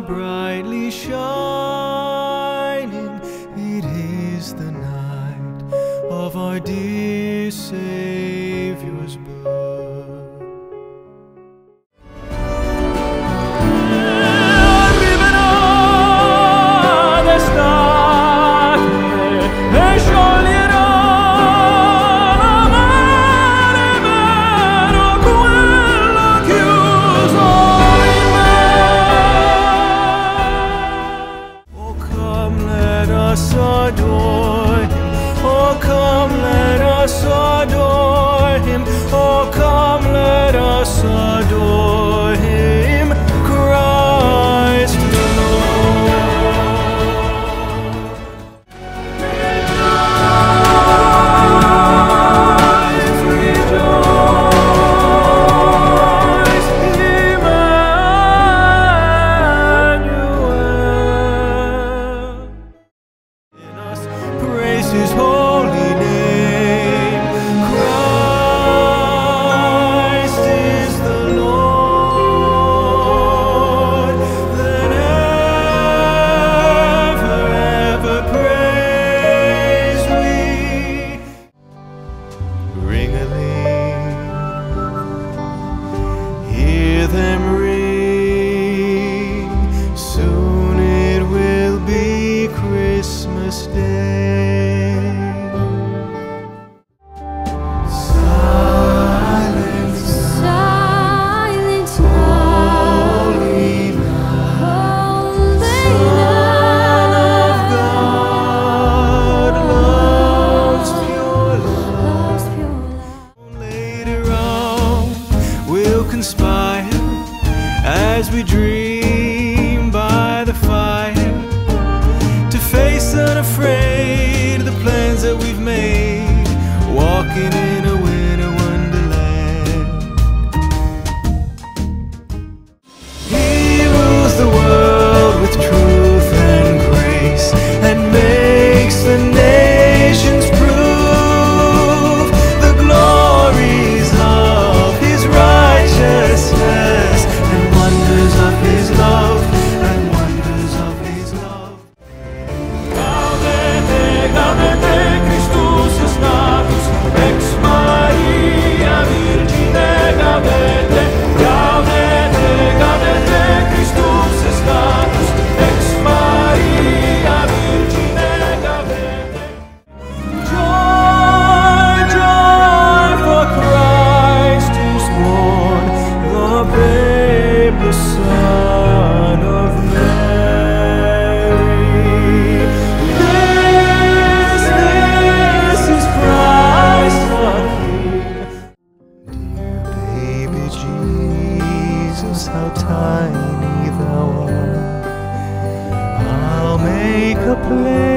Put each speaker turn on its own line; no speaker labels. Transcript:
brightly shining, it is the night of our dear Savior's birth. ring a Hear them we dream Play.